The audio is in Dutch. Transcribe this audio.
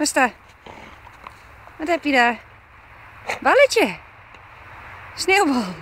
Wat is dat? Wat heb je daar? Balletje. Sneeuwbal.